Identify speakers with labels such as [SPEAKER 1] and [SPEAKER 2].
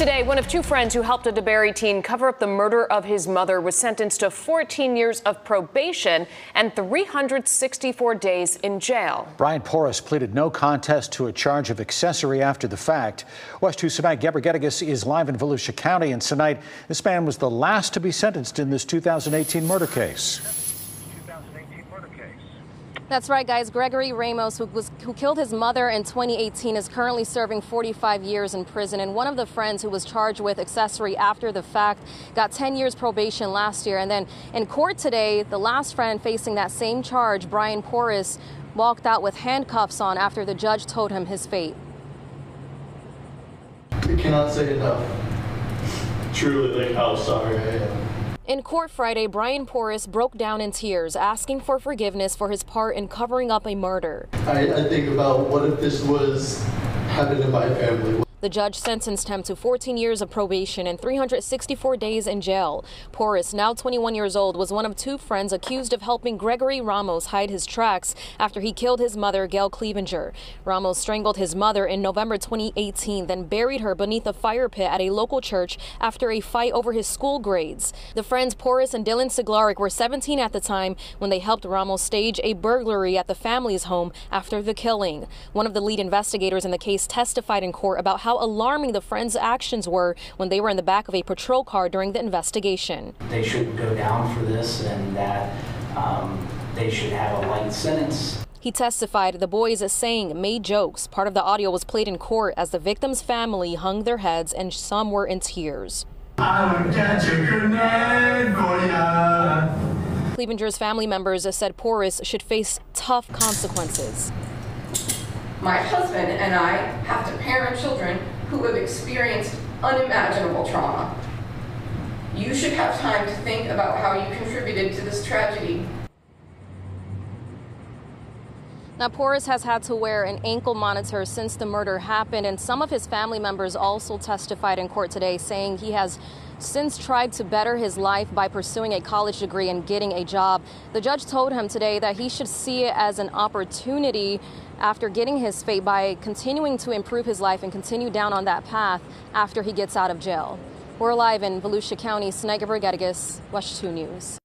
[SPEAKER 1] Today, one of two friends who helped a DeBary teen cover up the murder of his mother was sentenced to 14 years of probation and 364 days in jail.
[SPEAKER 2] Brian Porras pleaded no contest to a charge of accessory after the fact. WESH 2 Tonight, Gabor is live in Volusia County, and tonight this man was the last to be sentenced in this 2018 murder case.
[SPEAKER 3] That's right, guys. Gregory Ramos, who, was, who killed his mother in 2018, is currently serving 45 years in prison. And one of the friends who was charged with accessory after the fact got 10 years probation last year. And then in court today, the last friend facing that same charge, Brian Porras, walked out with handcuffs on after the judge told him his fate.
[SPEAKER 4] I cannot say enough. Truly, like how sorry I am.
[SPEAKER 3] In court Friday, Brian Porras broke down in tears, asking for forgiveness for his part in covering up a murder.
[SPEAKER 4] I, I think about what if this was happening in my family?
[SPEAKER 3] The judge sentenced him to 14 years of probation and 364 days in jail. Porras, now 21 years old, was one of two friends accused of helping Gregory Ramos hide his tracks after he killed his mother, Gail Cleavenger. Ramos strangled his mother in November 2018, then buried her beneath a fire pit at a local church after a fight over his school grades. The friends Porras and Dylan Siglaric were 17 at the time when they helped Ramos stage a burglary at the family's home after the killing. One of the lead investigators in the case testified in court about how how alarming the friends' actions were when they were in the back of a patrol car during the investigation.
[SPEAKER 5] They shouldn't go down for this and that um, they should have a light sentence.
[SPEAKER 3] He testified the boys saying made jokes. Part of the audio was played in court as the victim's family hung their heads and some were in tears. Cleavenger's family members said Porras should face tough consequences
[SPEAKER 6] my husband and I have to parent children who have experienced unimaginable trauma. You should have time to think about how you contributed to this tragedy.
[SPEAKER 3] Now, Porras has had to wear an ankle monitor since the murder happened, and some of his family members also testified in court today saying he has since tried to better his life by pursuing a college degree and getting a job. The judge told him today that he should see it as an opportunity after getting his fate by continuing to improve his life and continue down on that path after he gets out of jail. We're live in Volusia County. Senait Gebregiorgis, WESH 2 News.